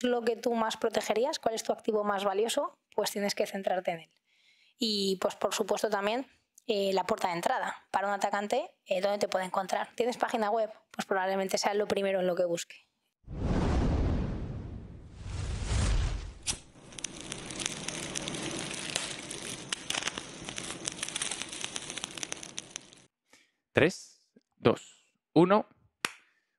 lo que tú más protegerías, cuál es tu activo más valioso, pues tienes que centrarte en él. Y pues por supuesto también eh, la puerta de entrada para un atacante, eh, ¿dónde te puede encontrar? ¿Tienes página web? Pues probablemente sea lo primero en lo que busque. Tres, dos, uno.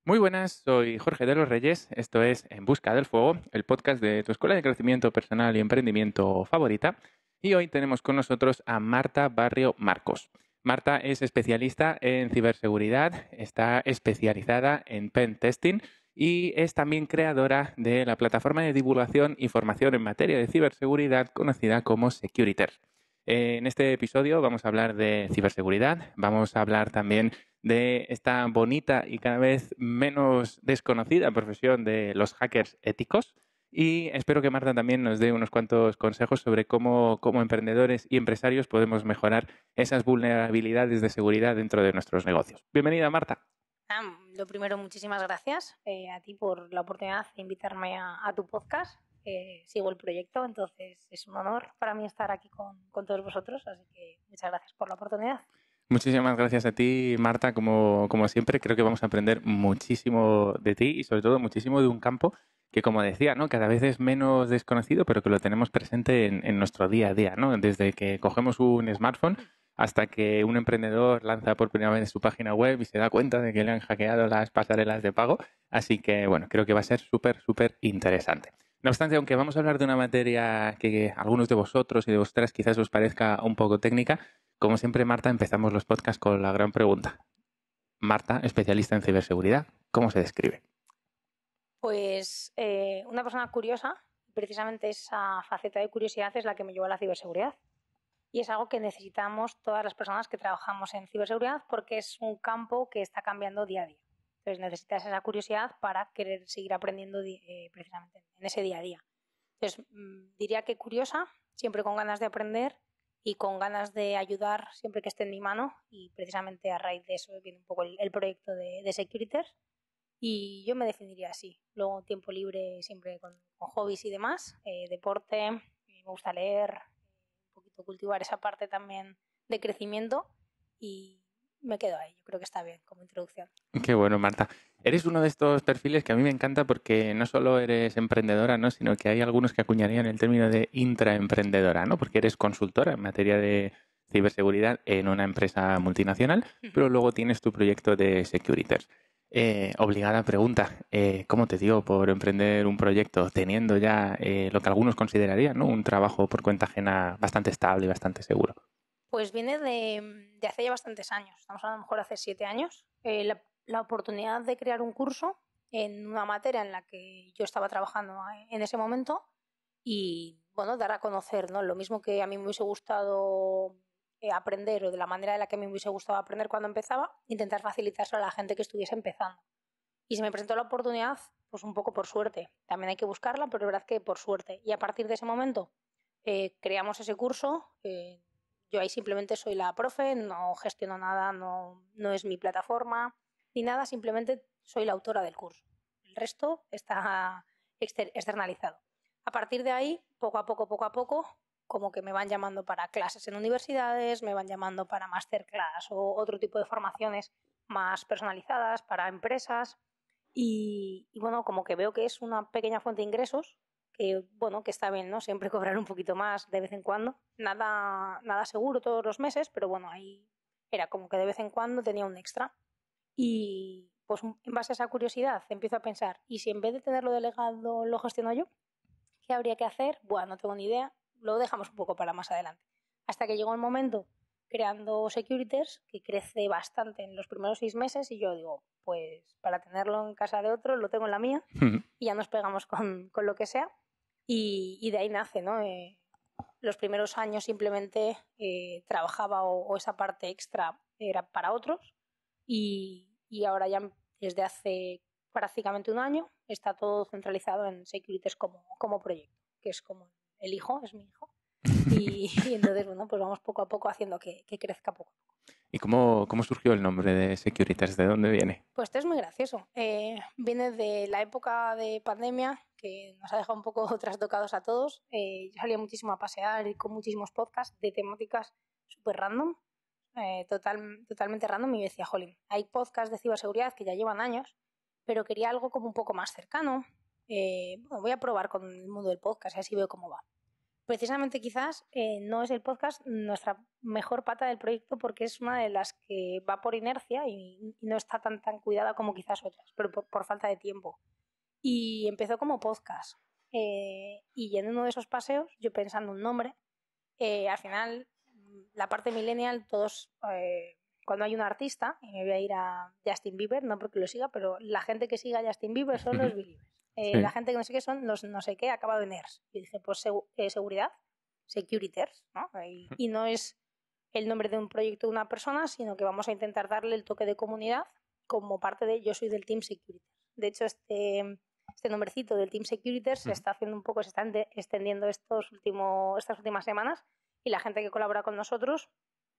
Muy buenas, soy Jorge de los Reyes. Esto es En Busca del Fuego, el podcast de tu escuela de crecimiento personal y emprendimiento favorita. Y hoy tenemos con nosotros a Marta Barrio Marcos. Marta es especialista en ciberseguridad, está especializada en pen testing y es también creadora de la plataforma de divulgación y formación en materia de ciberseguridad conocida como Securiter. En este episodio vamos a hablar de ciberseguridad, vamos a hablar también de esta bonita y cada vez menos desconocida profesión de los hackers éticos. Y espero que Marta también nos dé unos cuantos consejos sobre cómo, como emprendedores y empresarios podemos mejorar esas vulnerabilidades de seguridad dentro de nuestros negocios. Bienvenida, Marta. Lo primero, muchísimas gracias eh, a ti por la oportunidad de invitarme a, tu podcast. Eh, sigo el proyecto, entonces es un honor para mí estar aquí con, todos vosotros, así que muchas gracias por la oportunidad. Muchísimas gracias a ti, Marta. Como, como siempre, creo que vamos a aprender muchísimo de ti y sobre todo muchísimo de un campo que, como decía, ¿no? cada vez es menos desconocido, pero que lo tenemos presente en, en nuestro día a día. ¿no? Desde que cogemos un smartphone hasta que un emprendedor lanza por primera vez su página web y se da cuenta de que le han hackeado las pasarelas de pago. Así que, bueno, creo que va a ser súper, súper interesante. No obstante, aunque vamos a hablar de una materia que a algunos de vosotros y de vosotras quizás os parezca un poco técnica, como siempre, Marta, empezamos los podcasts con la gran pregunta. Marta, especialista en ciberseguridad, ¿cómo se describe? Pues eh, una persona curiosa, precisamente esa faceta de curiosidad es la que me llevó a la ciberseguridad. Y es algo que necesitamos todas las personas que trabajamos en ciberseguridad porque es un campo que está cambiando día a día. Entonces necesitas esa curiosidad para querer seguir aprendiendo eh, precisamente en ese día a día. Entonces mm, diría que curiosa, siempre con ganas de aprender y con ganas de ayudar siempre que esté en mi mano y precisamente a raíz de eso viene un poco el, proyecto de, de y yo me definiría así. Luego tiempo libre siempre con, hobbies y demás, eh, deporte, me gusta leer, un poquito cultivar esa parte también de crecimiento y me quedo ahí. Yo creo que está bien como introducción. Qué bueno, Marta. Eres uno de estos perfiles que a mí me encanta porque no solo eres emprendedora, ¿no? sino que hay algunos que acuñarían el término de intraemprendedora, ¿no? porque eres consultora en materia de ciberseguridad en una empresa multinacional, pero luego tienes tu proyecto de Securiters. Eh, obligada pregunta, eh, ¿cómo te dio por emprender un proyecto teniendo ya eh, lo que algunos considerarían ¿no? un trabajo por cuenta ajena bastante estable y bastante seguro? Pues viene de, de hace ya bastantes años, estamos a lo mejor hace siete años. Eh, la, la oportunidad de crear un curso en una materia en la que yo estaba trabajando en ese momento y bueno, dar a conocer, ¿no? Lo mismo que a mí me hubiese gustado eh, aprender o de la manera de la que me hubiese gustado aprender cuando empezaba, intentar facilitárselo a la gente que estuviese empezando. Y se me presentó la oportunidad, pues un poco por suerte. También hay que buscarla, pero es verdad que por suerte. Y a partir de ese momento eh, creamos ese curso. Eh, yo ahí simplemente soy la profe, no gestiono nada, no, no es mi plataforma ni nada, simplemente soy la autora del curso. El resto está externalizado. A partir de ahí, poco a poco, poco a poco, como que me van llamando para clases en universidades, me van llamando para masterclass o otro tipo de formaciones más personalizadas para empresas. Y, bueno, como que veo que es una pequeña fuente de ingresos, que bueno, que está bien, ¿no? Siempre cobrar un poquito más de vez en cuando. Nada, nada seguro todos los meses, pero bueno, ahí era como que de vez en cuando tenía un extra. Y pues en base a esa curiosidad empiezo a pensar, ¿y si en vez de tenerlo delegado lo gestiono yo? ¿Qué habría que hacer? Bueno, no tengo ni idea lo dejamos un poco para más adelante. Hasta que llegó el momento creando Securiters, que crece bastante en los primeros seis meses, y yo digo, pues para tenerlo en casa de otro, lo tengo en la mía, y ya nos pegamos con, con lo que sea. Y, de ahí nace, ¿no? Eh, los primeros años simplemente eh, trabajaba o, esa parte extra era para otros, y, y ahora ya desde hace prácticamente un año está todo centralizado en Securiters como, como proyecto, que es como el hijo, es mi hijo. Y, entonces, bueno, pues vamos poco a poco haciendo que, crezca poco ¿Y cómo, cómo surgió el nombre de Securitas? ¿De dónde viene? Pues esto es muy gracioso. Eh, viene de la época de pandemia que nos ha dejado un poco trastocados a todos. Eh, yo salía muchísimo a pasear y con muchísimos podcasts de temáticas súper random, eh, total, totalmente random. Y decía, jolín, hay podcasts de ciberseguridad que ya llevan años, pero quería algo como un poco más cercano. bueno, voy a probar con el mundo del podcast y así veo cómo va precisamente quizás eh, no es el podcast nuestra mejor pata del proyecto porque es una de las que va por inercia y, no está tan, tan cuidada como quizás otras, pero por, falta de tiempo. Y empezó como podcast. Eh, y en uno de esos paseos, yo pensando un nombre, eh, al final, la parte millennial, todos, cuando hay un artista, y me voy a ir a Justin Bieber, no porque lo siga, pero la gente que siga a Justin Bieber son los believers. Eh, la gente que no sé qué son los no sé qué acabado en ERS. Y dice, pues eh, seguridad, securiters, ¿no? Y, no es el nombre de un proyecto de una persona, sino que vamos a intentar darle el toque de comunidad como parte de yo soy del Team Securiters. De hecho, este, este nombrecito del Team Securiters se está haciendo un poco, se está extendiendo estos últimos, estas últimas semanas y la gente que colabora con nosotros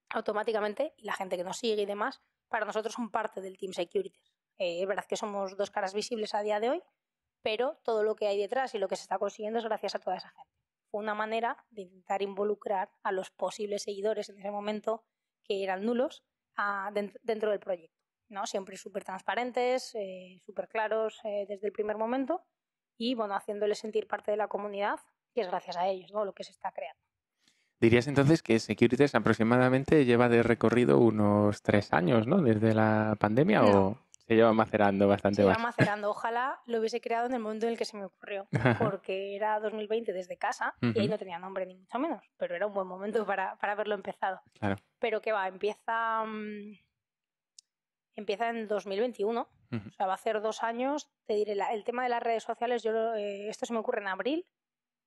automáticamente y la gente que nos sigue y demás, para nosotros son parte del Team Securiters. Eh, es verdad que somos dos caras visibles a día de hoy, pero todo lo que hay detrás y lo que se está consiguiendo es gracias a toda esa gente. Fue una manera de intentar involucrar a los posibles seguidores en ese momento que eran nulos dentro del proyecto. ¿no? Siempre súper transparentes, eh, súper claros eh, desde el primer momento y bueno, haciéndoles sentir parte de la comunidad, que es gracias a ellos ¿no? lo que se está creando. Dirías entonces que Securities aproximadamente lleva de recorrido unos tres años, ¿no? Desde la pandemia o se lleva macerando bastante se lleva macerando. Ojalá lo hubiese creado en el momento en el que se me ocurrió, porque era 2020 desde casa y ahí no tenía nombre ni mucho menos, pero era un buen momento para, para haberlo empezado. Claro. Pero que va, empieza, mm, empieza en 2021, o sea, va a ser dos años. Te diré, el tema de las redes sociales, yo eh, esto se me ocurre en abril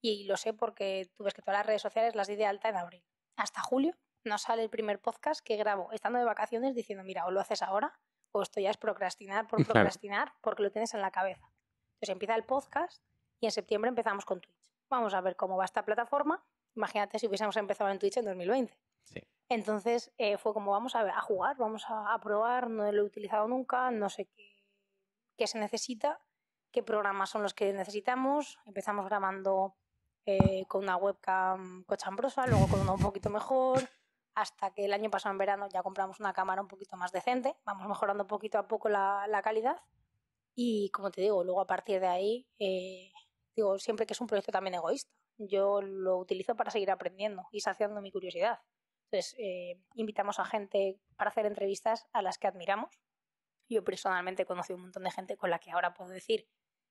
y lo sé porque tú ves que todas las redes sociales las di de alta en abril. Hasta julio no sale el primer podcast que grabo estando de vacaciones diciendo, mira, o lo haces ahora o esto ya es procrastinar por procrastinar porque lo tienes en la cabeza. Entonces empieza el podcast y en septiembre empezamos con Twitch. Vamos a ver cómo va esta plataforma. Imagínate si hubiésemos empezado en Twitch en 2020. Entonces eh, fue como vamos a, jugar, vamos a, probar, no lo he utilizado nunca, no sé qué, se necesita, qué programas son los que necesitamos. Empezamos grabando eh, con una webcam cochambrosa, luego con una un poquito mejor hasta que el año pasado en verano ya compramos una cámara un poquito más decente, vamos mejorando poquito a poco la, calidad y como te digo, luego a partir de ahí, eh, digo siempre que es un proyecto también egoísta, yo lo utilizo para seguir aprendiendo y saciando mi curiosidad. Entonces, eh, invitamos a gente para hacer entrevistas a las que admiramos. Yo personalmente he conocido un montón de gente con la que ahora puedo decir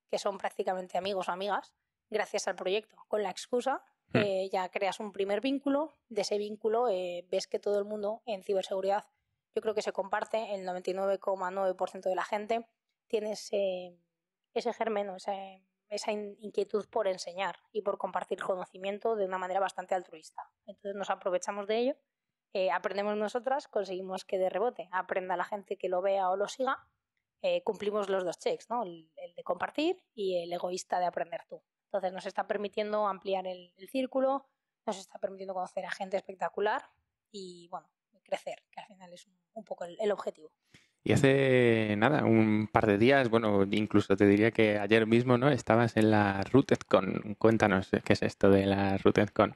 que son prácticamente amigos o amigas gracias al proyecto, con la excusa. Eh, ya creas un primer vínculo, de ese vínculo eh, ves que todo el mundo en ciberseguridad, yo creo que se comparte, el 99,9% de la gente tiene ese, ese germen, esa, esa inquietud por enseñar y por compartir conocimiento de una manera bastante altruista. Entonces nos aprovechamos de ello, eh, aprendemos nosotras, conseguimos que de rebote aprenda la gente que lo vea o lo siga, cumplimos los dos checks, ¿no? el de compartir y el egoísta de aprender tú. Entonces nos está permitiendo ampliar el, círculo, nos está permitiendo conocer a gente espectacular y, bueno, crecer, que al final es un, poco el, objetivo. Y hace nada, un par de días, bueno, incluso te diría que ayer mismo, ¿no? Estabas en la RootedCon. Cuéntanos qué es esto de la RootedCon.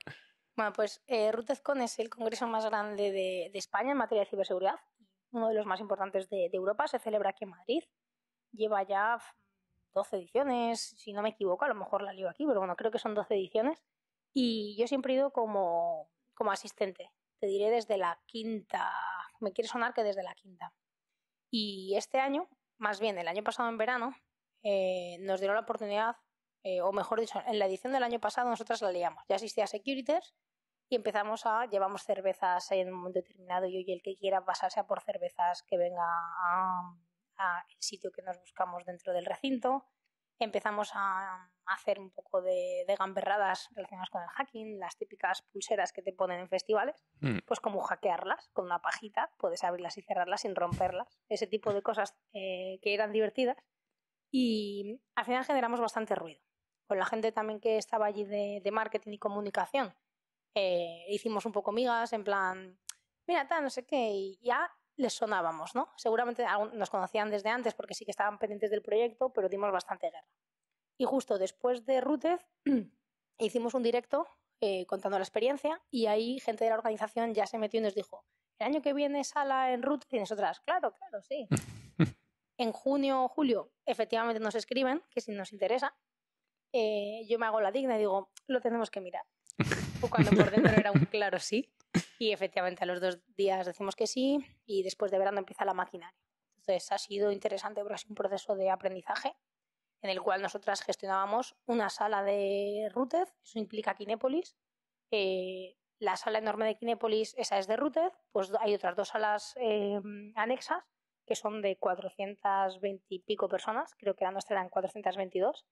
Bueno, pues eh, RootedCon es el congreso más grande de, España en materia de ciberseguridad, uno de los más importantes de, de Europa, se celebra aquí en Madrid. Lleva ya 12 ediciones, si no me equivoco, a lo mejor la lío aquí, pero bueno, creo que son 12 ediciones. Y yo siempre he ido como, como asistente, te diré desde la quinta, me quiere sonar que desde la quinta. Y este año, más bien el año pasado en verano, eh, nos dieron la oportunidad, eh, o mejor dicho, en la edición del año pasado nosotras la liamos. Ya asistía a Securities y empezamos a, llevamos cervezas en un momento determinado y el que quiera pasarse a por cervezas que venga a, el sitio que nos buscamos dentro del recinto. Empezamos a hacer un poco de, gamberradas relacionadas con el hacking, las típicas pulseras que te ponen en festivales, mm. pues como hackearlas con una pajita, puedes abrirlas y cerrarlas sin romperlas, ese tipo de cosas eh, que eran divertidas. Y al final generamos bastante ruido. Con la gente también que estaba allí de, marketing y comunicación, eh, hicimos un poco migas, en plan, mira, tal, no sé qué, y ya les sonábamos, ¿no? Seguramente nos conocían desde antes porque sí que estaban pendientes del proyecto, pero dimos bastante guerra. Y justo después de Rutez hicimos un directo eh, contando la experiencia y ahí gente de la organización ya se metió y nos dijo, el año que viene sala en Rutez y nosotras, claro, claro, sí. en junio o julio efectivamente nos escriben, que si nos interesa, eh, yo me hago la digna y digo, lo tenemos que mirar. Cuando por dentro era un claro sí. Y efectivamente a los dos días decimos que sí y después de verano empieza la maquinaria. Entonces ha sido interesante porque es un proceso de aprendizaje en el cual nosotras gestionábamos una sala de Rutez, eso implica Kinépolis. Eh, la sala enorme de Kinépolis, esa es de Rutez, pues hay otras dos salas eh, anexas que son de 420 y pico personas, creo que la nuestra eran 422,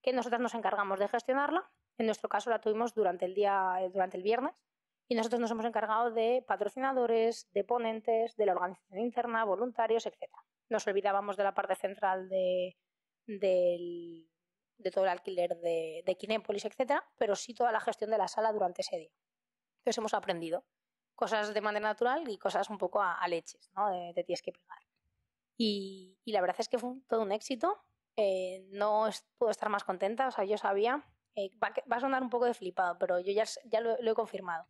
que nosotras nos encargamos de gestionarla. En nuestro caso la tuvimos durante el día, durante el viernes, y nosotros nos hemos encargado de patrocinadores, de ponentes, de la organización interna, voluntarios, etc. Nos olvidábamos de la parte central de, de todo el alquiler de, de Kinépolis, etc., pero sí toda la gestión de la sala durante ese día. Entonces hemos aprendido cosas de manera natural y cosas un poco a, leches, ¿no? De, de, tienes que pegar. Y, y, la verdad es que fue todo un éxito. Eh, no puedo estar más contenta, o sea, yo sabía, eh, va, va, a sonar un poco de flipado, pero yo ya, ya lo, lo he confirmado.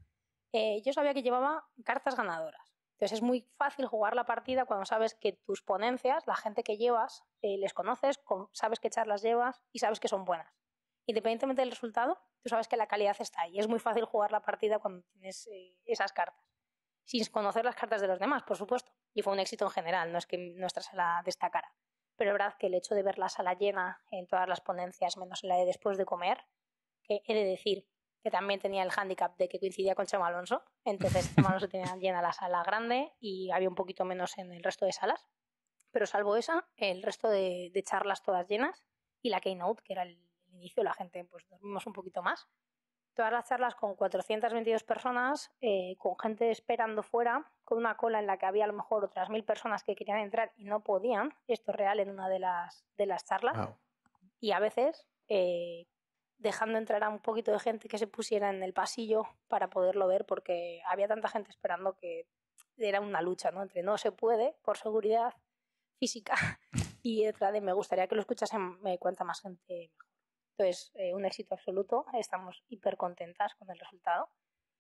Eh, yo sabía que llevaba cartas ganadoras. Entonces es muy fácil jugar la partida cuando sabes que tus ponencias, la gente que llevas, eh, les conoces, con, sabes qué charlas llevas y sabes que son buenas. Independientemente del resultado, tú sabes que la calidad está ahí. Es muy fácil jugar la partida cuando tienes eh, esas cartas. Sin conocer las cartas de los demás, por supuesto. Y fue un éxito en general, no es que nuestra sala destacara. Pero es verdad que el hecho de ver la sala llena en todas las ponencias, menos en la de después de comer, que he de decir que también tenía el hándicap de que coincidía con Chema Alonso. Entonces Chema Alonso tenía llena la sala grande y había un poquito menos en el resto de salas. Pero salvo esa, el resto de, de charlas todas llenas y la keynote, que era el, inicio, la gente pues dormimos un poquito más. Todas las charlas con 422 personas, eh, con gente esperando fuera, con una cola en la que había a lo mejor otras mil personas que querían entrar y no podían. Esto es real en una de las, de las charlas. Wow. Y a veces eh, dejando entrar a un poquito de gente que se pusiera en el pasillo para poderlo ver, porque había tanta gente esperando que era una lucha, ¿no? Entre no se puede por seguridad física y otra de me gustaría que lo escuchasen me cuenta más gente Entonces, eh, un éxito absoluto, estamos hiper contentas con el resultado.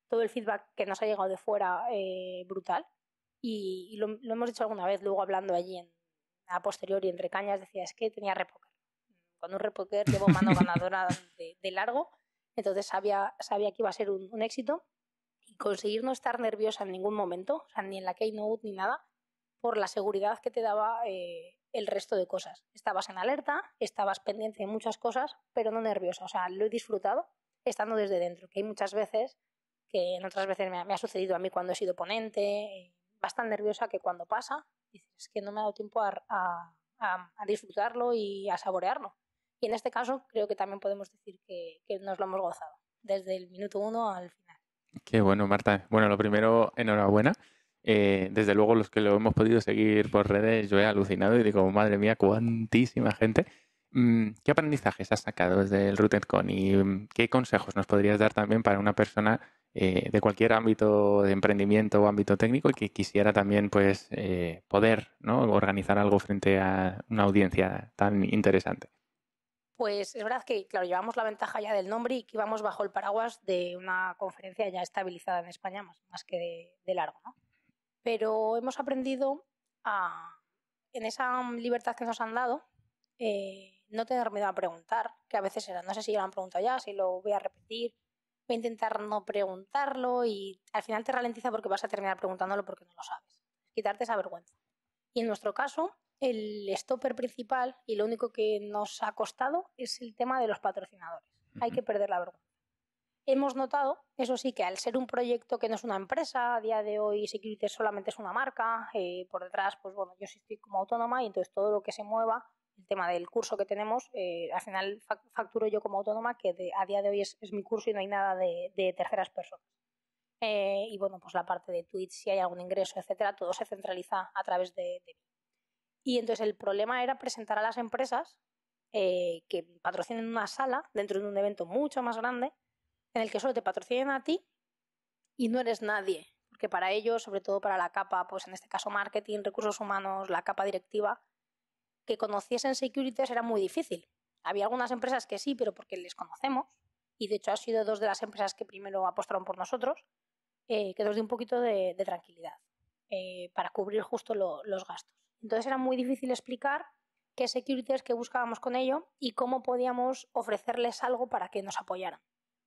Todo el feedback que nos ha llegado de fuera, eh, brutal. Y, lo, hemos dicho alguna vez, luego hablando allí en, a posteriori entre cañas, decía, es que tenía repoca con un repoker llevo mano ganadora de, de, largo, entonces sabía, sabía que iba a ser un, un, éxito y conseguir no estar nerviosa en ningún momento, o sea, ni en la keynote ni nada, por la seguridad que te daba eh, el resto de cosas. Estabas en alerta, estabas pendiente de muchas cosas, pero no nerviosa, o sea, lo he disfrutado estando desde dentro, que hay muchas veces que en otras veces me ha, me ha sucedido a mí cuando he sido ponente, eh, vas tan nerviosa que cuando pasa, dices que no me ha dado tiempo a, a, a disfrutarlo y a saborearlo. Y en este caso creo que también podemos decir que, nos lo hemos gozado, desde el minuto uno al final. Qué bueno, Marta. Bueno, lo primero, enhorabuena. Eh, desde luego, los que lo hemos podido seguir por redes, yo he alucinado y digo, madre mía, cuantísima gente. Mm, ¿Qué aprendizajes has sacado desde el RootedCon y mm, qué consejos nos podrías dar también para una persona eh, de cualquier ámbito de emprendimiento o ámbito técnico y que quisiera también pues eh, poder organizar algo frente a una audiencia tan interesante? Pues es verdad que, claro, llevamos la ventaja ya del nombre y que íbamos bajo el paraguas de una conferencia ya estabilizada en España, más, más que de, largo, ¿no? Pero hemos aprendido a, en esa libertad que nos han dado, eh, no tener miedo a preguntar, que a veces era, no sé si ya lo han preguntado ya, si lo voy a repetir, voy a intentar no preguntarlo y al final te ralentiza porque vas a terminar preguntándolo porque no lo sabes. Quitarte esa vergüenza. Y en nuestro caso, el stopper principal y lo único que nos ha costado es el tema de los patrocinadores. Uh -huh. Hay que perder la vergüenza. Hemos notado, eso sí, que al ser un proyecto que no es una empresa, a día de hoy Security solamente es una marca, eh, por detrás, pues bueno, yo sí estoy como autónoma y entonces todo lo que se mueva, el tema del curso que tenemos, eh, al final facturo yo como autónoma, que de, a día de hoy es, es, mi curso y no hay nada de, de terceras personas. Eh, y bueno, pues la parte de Twitch, si hay algún ingreso, etcétera, todo se centraliza a través de, de mí. Y entonces el problema era presentar a las empresas eh, que patrocinen una sala dentro de un evento mucho más grande en el que solo te patrocinen a ti y no eres nadie. Porque para ellos, sobre todo para la capa, pues en este caso marketing, recursos humanos, la capa directiva, que conociesen securities era muy difícil. Había algunas empresas que sí, pero porque les conocemos, y de hecho ha sido dos de las empresas que primero apostaron por nosotros, eh, que nos dio un poquito de, tranquilidad eh, para cubrir justo los gastos. Entonces era muy difícil explicar qué securities que buscábamos con ello y cómo podíamos ofrecerles algo para que nos apoyaran.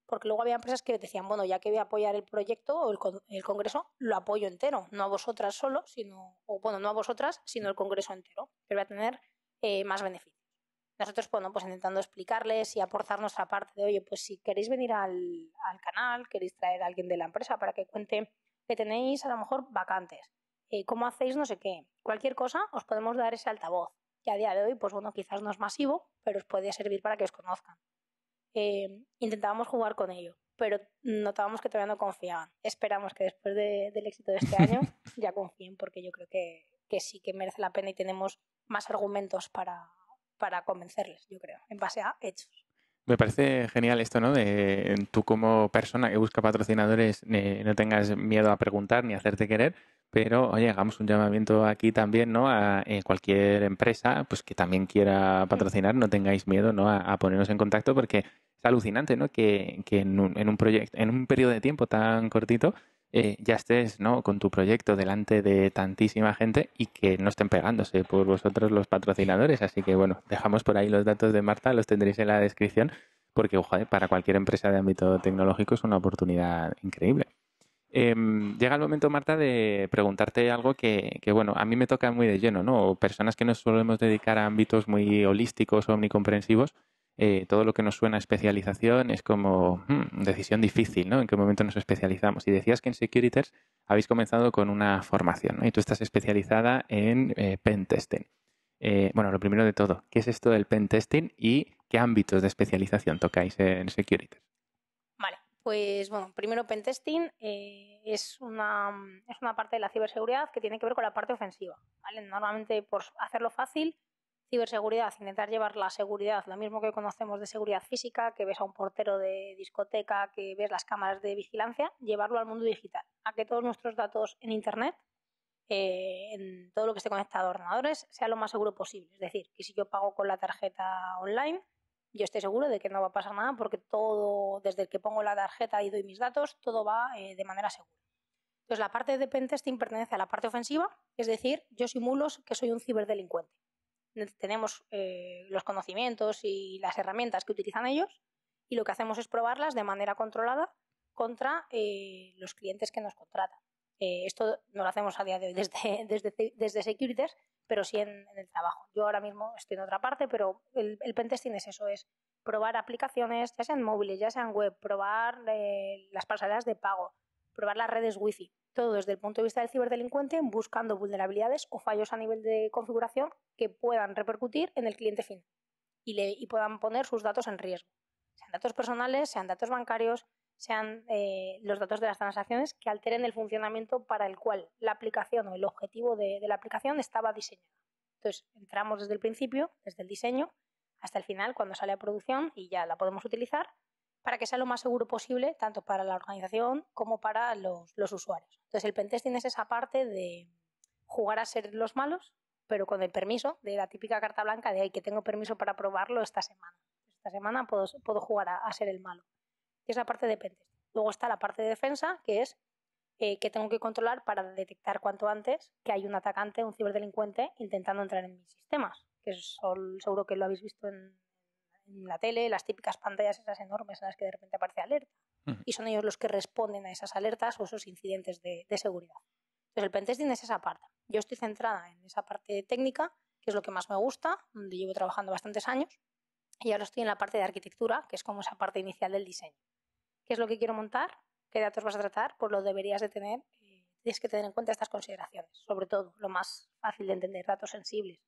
Porque luego había empresas que decían, bueno, ya que voy a apoyar el proyecto o el, congreso, lo apoyo entero, no a vosotras solo, sino, o bueno, no a vosotras, sino el congreso entero, que voy a tener eh, más beneficios. Nosotros, bueno, pues intentando explicarles y aportar nuestra parte de, oye, pues si queréis venir al, canal, queréis traer a alguien de la empresa para que cuente que tenéis a lo mejor vacantes, eh, cómo hacéis no sé qué, cualquier cosa, os podemos dar ese altavoz que a día de hoy, pues bueno, quizás no es masivo, pero os puede servir para que os conozcan. Eh, intentábamos jugar con ello, pero notábamos que todavía no confiaban. Esperamos que después del éxito de este año ya confíen, porque yo creo que, sí que merece la pena y tenemos más argumentos para, para convencerles, yo creo, en base a hechos. Me parece genial esto, ¿no? De tú como persona que busca patrocinadores eh, no tengas miedo a preguntar ni a hacerte querer, pero oye, hagamos un llamamiento aquí también, ¿no? A eh, cualquier empresa, pues que también quiera patrocinar, no tengáis miedo, ¿no? A, ponernos en contacto porque es alucinante, ¿no? Que, en, un, en un proyecto, en un periodo de tiempo tan cortito, eh, ya estés, ¿no? Con tu proyecto delante de tantísima gente y que no estén pegándose por vosotros los patrocinadores. Así que bueno, dejamos por ahí los datos de Marta, los tendréis en la descripción porque, ojo, para cualquier empresa de ámbito tecnológico es una oportunidad increíble. Em, llega el momento, Marta, de preguntarte algo que, bueno, a mí me toca muy de lleno, ¿no? Personas que nos solemos dedicar a ámbitos muy holísticos o omnicomprensivos, eh, todo lo que nos suena a especialización es como hmm, decisión difícil, ¿no? En qué momento nos especializamos. Y decías que en Securiters habéis comenzado con una formación, ¿no? Y tú estás especializada en eh, pen testing. Eh, bueno, lo primero de todo, ¿qué es esto del pen testing y qué ámbitos de especialización tocáis en Securiters? Pues bueno, primero pentesting eh, es, una, es una parte de la ciberseguridad que tiene que ver con la parte ofensiva. Normalmente, por hacerlo fácil, ciberseguridad, intentar llevar la seguridad, lo mismo que conocemos de seguridad física, que ves a un portero de discoteca, que ves las cámaras de vigilancia, llevarlo al mundo digital, a que todos nuestros datos en Internet, eh, en todo lo que esté conectado a ordenadores, sea lo más seguro posible. Es decir, que si yo pago con la tarjeta online, yo estoy seguro de que no va a pasar nada porque todo, desde el que pongo la tarjeta y doy mis datos, todo va eh, de manera segura. Entonces, la parte de pentesting pertenece a la parte ofensiva, es decir, yo simulo que soy un ciberdelincuente. Tenemos eh, los conocimientos y las herramientas que utilizan ellos y lo que hacemos es probarlas de manera controlada contra eh, los clientes que nos contratan. Esto no lo hacemos a día de hoy desde, desde, desde Securities, pero sí en, el trabajo. Yo ahora mismo estoy en otra parte, pero el, el pentesting es eso, es probar aplicaciones, ya sean móviles, ya sean web, probar eh, las pasarelas de pago, probar las redes wifi, todo desde el punto de vista del ciberdelincuente, buscando vulnerabilidades o fallos a nivel de configuración que puedan repercutir en el cliente final y, le, y puedan poner sus datos en riesgo, sean datos personales, sean datos bancarios, sean eh, los datos de las transacciones que alteren el funcionamiento para el cual la aplicación o el objetivo de, la aplicación estaba diseñada. Entonces, entramos desde el principio, desde el diseño, hasta el final, cuando sale a producción y ya la podemos utilizar para que sea lo más seguro posible, tanto para la organización como para los, usuarios. Entonces, el pentesting es esa parte de jugar a ser los malos, pero con el permiso de la típica carta blanca de que tengo permiso para probarlo esta semana. Esta semana puedo, puedo jugar a ser el malo que es la parte de pentest. Luego está la parte de defensa, que es eh, que tengo que controlar para detectar cuanto antes que hay un atacante, un ciberdelincuente, intentando entrar en mis sistemas. Que son, seguro que lo habéis visto en, la tele, las típicas pantallas esas enormes en las que de repente aparece alerta. Y son ellos los que responden a esas alertas o esos incidentes de, seguridad. Entonces el pentesting es esa parte. Yo estoy centrada en esa parte técnica, que es lo que más me gusta, donde llevo trabajando bastantes años. Y ahora estoy en la parte de arquitectura, que es como esa parte inicial del diseño qué es lo que quiero montar, qué datos vas a tratar, pues lo deberías de tener, tienes que tener en cuenta estas consideraciones, sobre todo lo más fácil de entender, datos sensibles.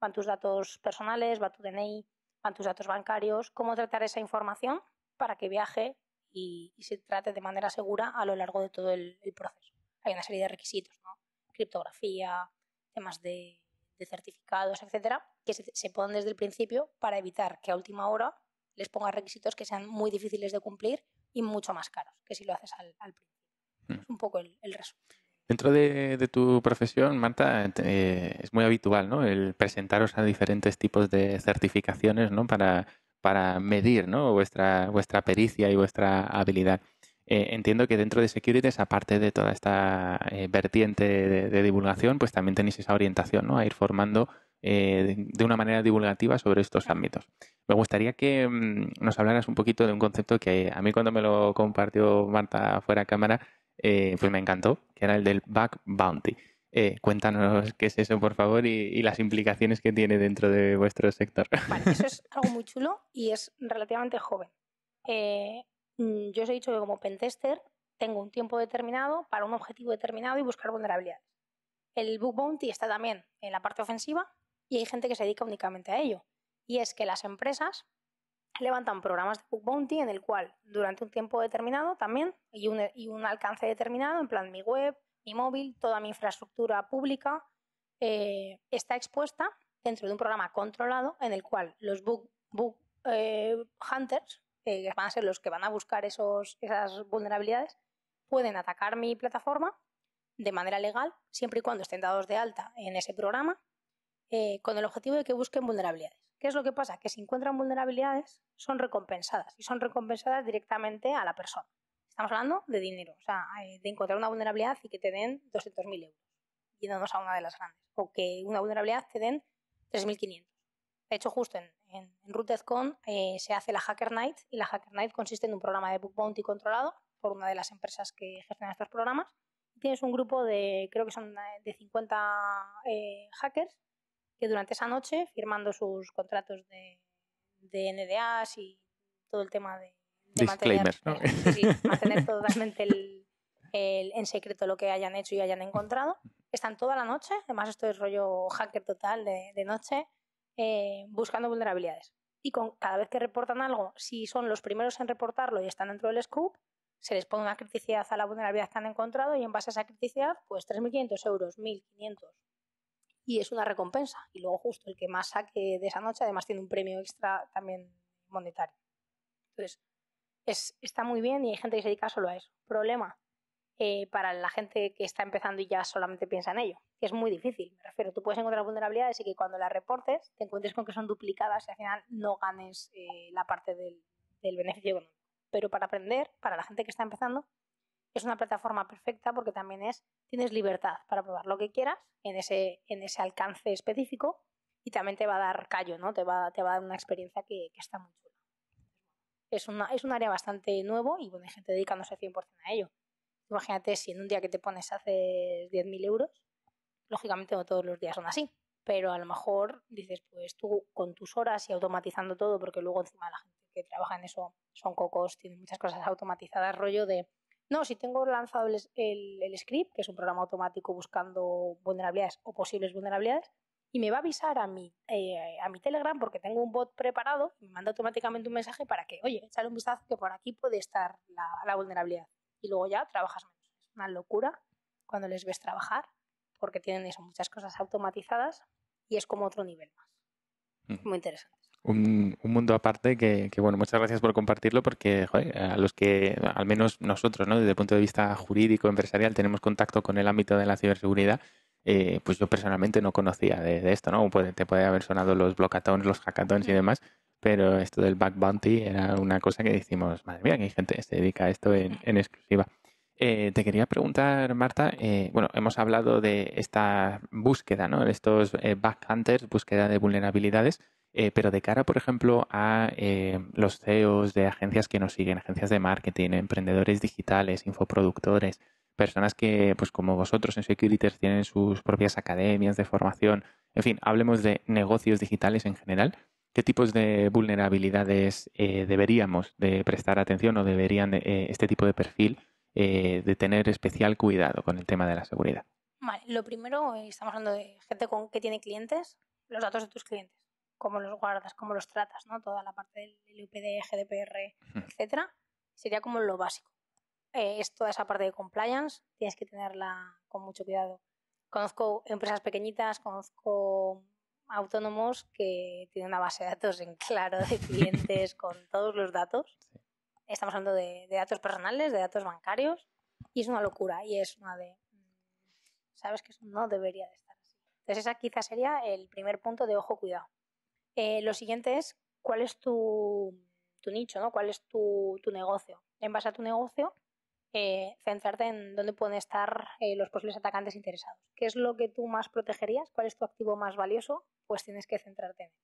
Van tus datos personales, va tu DNI, van tus datos bancarios, cómo tratar esa información para que viaje y, se trate de manera segura a lo largo de todo el, proceso. Hay una serie de requisitos, ¿no? criptografía, temas de, certificados, etcétera, que se, se ponen desde el principio para evitar que a última hora les ponga requisitos que sean muy difíciles de cumplir y mucho más caros que si lo haces al, principio. Es un poco el, el resumen. Dentro de, tu profesión, Marta, eh, es muy habitual ¿no? el presentaros a diferentes tipos de certificaciones ¿no? para, para medir ¿no? vuestra, vuestra pericia y vuestra habilidad. Eh, entiendo que dentro de Securities, aparte de toda esta eh, vertiente de, divulgación, pues también tenéis esa orientación ¿no? a ir formando de, una manera divulgativa sobre estos ámbitos. Me gustaría que mm, nos hablaras un poquito de un concepto que a mí cuando me lo compartió Marta fuera de cámara, eh, pues me encantó, que era el del Back Bounty. Eh, cuéntanos qué es eso, por favor, y, las implicaciones que tiene dentro de vuestro sector. Vale, eso es algo muy chulo y es relativamente joven. Eh, mm, yo os he dicho que como pentester tengo un tiempo determinado para un objetivo determinado y buscar vulnerabilidades. El Book Bounty está también en la parte ofensiva y hay gente que se dedica únicamente a ello. Y es que las empresas levantan programas de bug bounty en el cual durante un tiempo determinado también y un, alcance determinado, en plan mi web, mi móvil, toda mi infraestructura pública eh, está expuesta dentro de un programa controlado en el cual los bug, eh, hunters, eh, que van a ser los que van a buscar esos, esas vulnerabilidades, pueden atacar mi plataforma de manera legal, siempre y cuando estén dados de alta en ese programa, con el objetivo de que busquen vulnerabilidades. ¿Qué es lo que pasa? Que si encuentran vulnerabilidades, son recompensadas y son recompensadas directamente a la persona. Estamos hablando de dinero, o sea, eh, de encontrar una vulnerabilidad y que te den 200.000 euros, yéndonos a una de las grandes, o que una vulnerabilidad te den 3.500. De hecho, justo en, en, eh, se hace la Hacker Night y la Hacker Night consiste en un programa de book bounty controlado por una de las empresas que gestionan estos programas. Tienes un grupo de, creo que son de 50 eh, hackers que durante esa noche, firmando sus contratos de, de NDAs y todo el tema de, mantener, mantener totalmente el, en secreto lo que hayan hecho y hayan encontrado, están toda la noche, además esto es rollo hacker total de, de noche, eh, buscando vulnerabilidades. Y con cada vez que reportan algo, si son los primeros en reportarlo y están dentro del scope, se les pone una criticidad a la vulnerabilidad que han encontrado y en base a esa criticidad, pues 3.500 euros, 1.500 y es una recompensa. Y luego justo el que más saque de esa noche además tiene un premio extra también monetario. Entonces, es, está muy bien y hay gente que se dedica solo a eso. Problema eh, para la gente que está empezando y ya solamente piensa en ello, que es muy difícil. Me refiero, tú puedes encontrar vulnerabilidades y que cuando las reportes te encuentres con que son duplicadas y al final no ganes eh, la parte del, del beneficio económico. Pero para aprender, para la gente que está empezando, es una plataforma perfecta porque también es, tienes libertad para probar lo que quieras en ese, en ese alcance específico y también te va a dar callo, ¿no? Te va, te va a dar una experiencia que, está muy chula. Es, una, es un área bastante nuevo y bueno, hay gente dedicándose 100% a ello. Imagínate si en un día que te pones haces 10.000 euros, lógicamente no todos los días son así, pero a lo mejor dices, pues tú con tus horas y automatizando todo, porque luego encima la gente que trabaja en eso son cocos, tienen muchas cosas automatizadas, rollo de no, si tengo lanzado el, el, script, que es un programa automático buscando vulnerabilidades o posibles vulnerabilidades, y me va a avisar a mi, eh, a mi Telegram porque tengo un bot preparado y me manda automáticamente un mensaje para que, oye, echale un vistazo que por aquí puede estar la, la vulnerabilidad. Y luego ya trabajas menos. Es una locura cuando les ves trabajar porque tienen eso, muchas cosas automatizadas y es como otro nivel más. Mm. Muy interesante un, mundo aparte que, bueno, muchas gracias por compartirlo porque a los que, al menos nosotros, ¿no? desde el punto de vista jurídico, empresarial, tenemos contacto con el ámbito de la ciberseguridad, eh, pues yo personalmente no conocía de, esto, ¿no? te puede haber sonado los blockatons, los hackathons y demás, pero esto del back bounty era una cosa que decimos, madre mía, que hay gente que se dedica a esto en, exclusiva. Eh, te quería preguntar, Marta, eh, bueno, hemos hablado de esta búsqueda, ¿no? De estos back hunters, búsqueda de vulnerabilidades. Eh, pero de cara, por ejemplo, a eh, los CEOs de agencias que nos siguen, agencias de marketing, emprendedores digitales, infoproductores, personas que, pues como vosotros en Securities, tienen sus propias academias de formación, en fin, hablemos de negocios digitales en general. ¿Qué tipos de vulnerabilidades eh, deberíamos de prestar atención o deberían este tipo de perfil de tener especial cuidado con el tema de la seguridad? Vale, lo primero, estamos hablando de gente con, que tiene clientes, los datos de tus clientes cómo los guardas, cómo los tratas, ¿no? Toda la parte del UPD, GDPR, etcétera, sería como lo básico. Eh, es toda esa parte de compliance, tienes que tenerla con mucho cuidado. Conozco empresas pequeñitas, conozco autónomos que tienen una base de datos en claro de clientes con todos los datos. Estamos hablando de, datos personales, de datos bancarios, Y es una locura y es una de, mm, sabes que eso no debería de estar así. Entonces esa quizás sería el primer punto de ojo, cuidado. Eh, lo siguiente es cuál es tu, nicho, ¿no? ¿Cuál es tu, negocio? En base a tu negocio, eh, centrarte en dónde pueden estar eh, los posibles atacantes interesados. ¿Qué es lo que tú más protegerías? ¿Cuál es tu activo más valioso? Pues tienes que centrarte en él.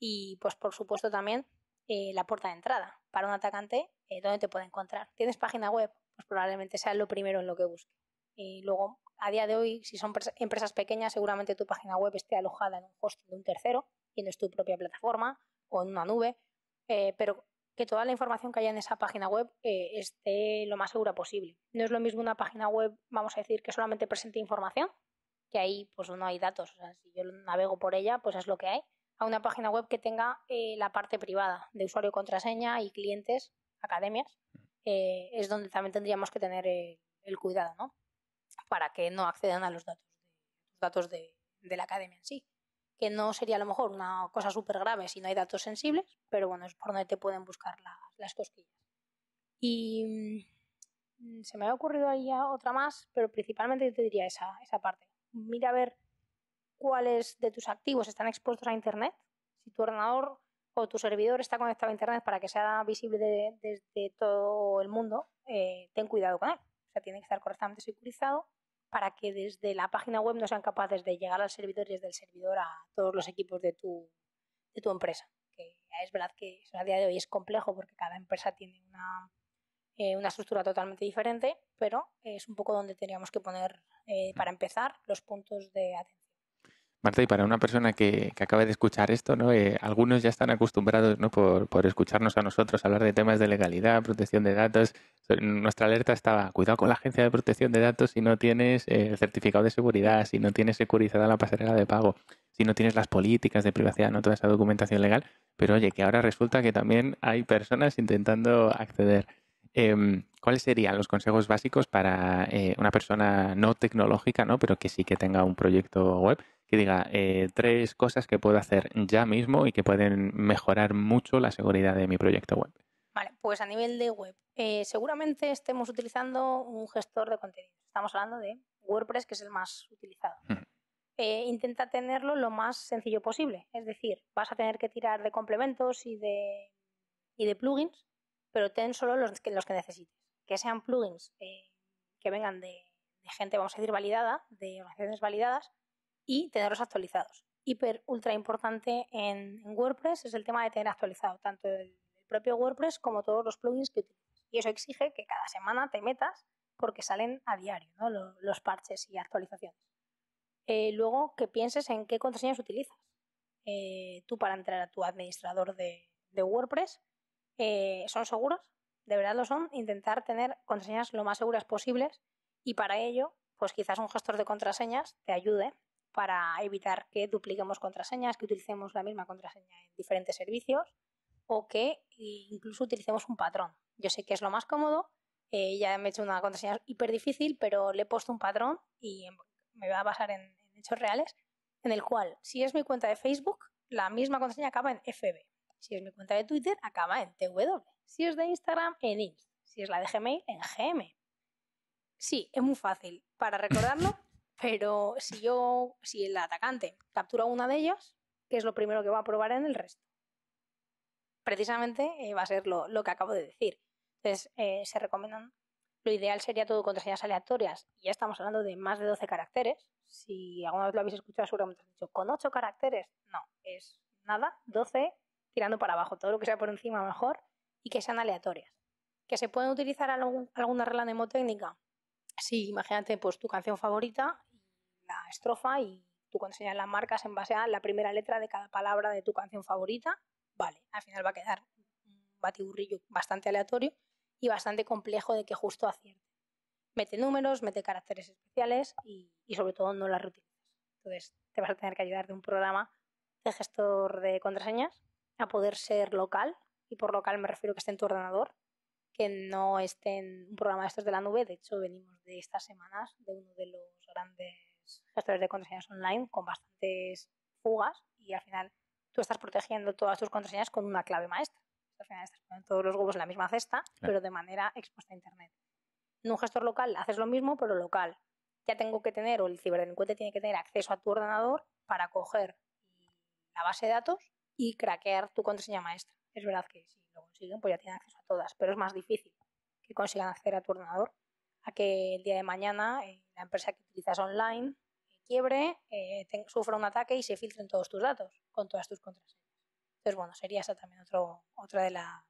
Y pues por supuesto también la puerta de entrada para un atacante, ¿dónde te puede encontrar? ¿Tienes página web? Pues probablemente sea lo primero en lo que busque. Y luego, a día de hoy, si son empresas pequeñas, seguramente tu página web esté alojada en un hosting de un tercero y no es tu propia plataforma o en una nube, eh, pero que toda la información que haya en esa página web eh, esté lo más segura posible. No es lo mismo una página web, vamos a decir, que solamente presente información, que ahí pues no hay datos. O sea, si yo navego por ella, pues es lo que hay a una página web que tenga eh, la parte privada de usuario, contraseña y clientes, academias, es donde también tendríamos que tener el cuidado, ¿no? Para que no accedan a los datos, de, datos de, de, la academia en sí. Que no sería a lo mejor una cosa súper grave si no hay datos sensibles, pero bueno, es por donde te pueden buscar las, las cosquillas. Y mmm, se me ha ocurrido ahí otra más, pero principalmente yo te diría esa, esa parte. Mira a ver cuáles de tus activos están expuestos a Internet, si tu ordenador o tu servidor está conectado a Internet para que sea visible desde de, de todo el mundo, eh, ten cuidado con él. O sea, tiene que estar correctamente securizado para que desde la página web no sean capaces de llegar al servidor y desde el servidor a todos los equipos de tu, de tu empresa. Que es verdad que a día de hoy es complejo porque cada empresa tiene una, eh, una estructura totalmente diferente, pero es un poco donde tendríamos que poner, eh, para empezar, los puntos de atención. Marta, y para una persona que, que acaba de escuchar esto, ¿no? Eh, algunos ya están acostumbrados por, escucharnos a nosotros hablar de temas de legalidad, protección de datos. Nuestra alerta estaba, cuidado con la agencia de protección de datos si no tienes eh, el certificado de seguridad, si no tienes securizada la pasarela de pago, si no tienes las políticas de privacidad, no toda esa documentación legal. Pero oye, que ahora resulta que también hay personas intentando acceder. Eh, ¿Cuáles serían los consejos básicos para eh, una persona no tecnológica, ¿no? pero que sí que tenga un proyecto web? Que diga eh, tres cosas que puedo hacer ya mismo y que pueden mejorar mucho la seguridad de mi proyecto web. Vale, pues a nivel de web, eh, seguramente estemos utilizando un gestor de contenidos. Estamos hablando de WordPress, que es el más utilizado. Hmm. Eh, intenta tenerlo lo más sencillo posible. Es decir, vas a tener que tirar de complementos y de, y de plugins, pero ten solo los que, los que necesites. Que sean plugins eh, que vengan de, de gente, vamos a decir, validada, de organizaciones validadas, y tenerlos actualizados. Hiper, ultra importante en, WordPress es el tema de tener actualizado tanto el, propio WordPress como todos los plugins que utilizas. Y eso exige que cada semana te metas porque salen a diario ¿no? los, parches y actualizaciones. Eh, luego, que pienses en qué contraseñas utilizas. Eh, tú para entrar a tu administrador de, WordPress, eh, ¿son seguros? De verdad lo son. Intentar tener contraseñas lo más seguras posibles y para ello, pues quizás un gestor de contraseñas te ayude para evitar que dupliquemos contraseñas, que utilicemos la misma contraseña en diferentes servicios o que incluso utilicemos un patrón. Yo sé que es lo más cómodo, eh, ya me he hecho una contraseña hiper difícil, pero le he puesto un patrón y me va a basar en, hechos reales, en el cual, si es mi cuenta de Facebook, la misma contraseña acaba en FB. Si es mi cuenta de Twitter, acaba en TW. Si es de Instagram, en INST. Si es la de Gmail, en GM. Sí, es muy fácil. Para recordarlo, pero si yo, si el atacante captura una de ellas, ¿qué es lo primero que va a probar en el resto? Precisamente eh, va a ser lo, lo, que acabo de decir. Entonces, eh, se recomiendan, lo ideal sería todo contraseñas aleatorias. Ya estamos hablando de más de 12 caracteres. Si alguna vez lo habéis escuchado, seguramente habéis dicho, ¿con 8 caracteres? No, es nada, 12 tirando para abajo. Todo lo que sea por encima mejor y que sean aleatorias. ¿Que se pueden utilizar algún, alguna regla mnemotécnica? Sí, imagínate pues tu canción favorita la estrofa y tú contraseñas las marcas en base a la primera letra de cada palabra de tu canción favorita. Vale, al final va a quedar un batiburrillo bastante aleatorio y bastante complejo de que justo acierte. Mete números, mete caracteres especiales y, y sobre todo no las reutilices. Entonces te vas a tener que ayudar de un programa de gestor de contraseñas a poder ser local y por local me refiero que esté en tu ordenador que no esté en un programa de estos de la nube. De hecho, venimos de estas semanas de uno de los grandes gestores de contraseñas online con bastantes fugas y al final tú estás protegiendo todas tus contraseñas con una clave maestra. Al final estás poniendo todos los huevos en la misma cesta, claro. pero de manera expuesta a Internet. En un gestor local haces lo mismo, pero local. Ya tengo que tener, o el ciberdelincuente tiene que tener acceso a tu ordenador para coger la base de datos y craquear tu contraseña maestra. Es verdad que si lo consiguen, pues ya tienen acceso a todas, pero es más difícil que consigan acceder a tu ordenador a que el día de mañana eh, la empresa que utilizas online quiebre, eh, sufra un ataque y se filtren todos tus datos con todas tus contraseñas. Entonces, bueno, sería esa también otro, otra de las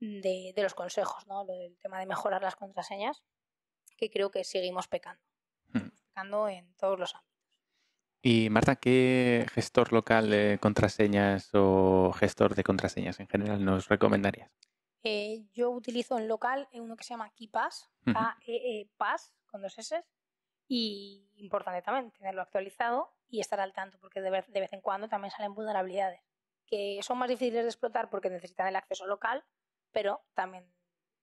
de, los consejos, ¿no? Lo del tema de mejorar las contraseñas, que creo que seguimos pecando. Hmm. Pecando en todos los ámbitos. Y Marta, ¿qué gestor local de contraseñas o gestor de contraseñas en general nos recomendarías? Eh, yo utilizo en local uno que se llama KeePass, K-E-E-Pass, con dos S, y importante también tenerlo actualizado y estar al tanto, porque de vez, de vez en cuando también salen vulnerabilidades que son más difíciles de explotar porque necesitan el acceso local, pero también,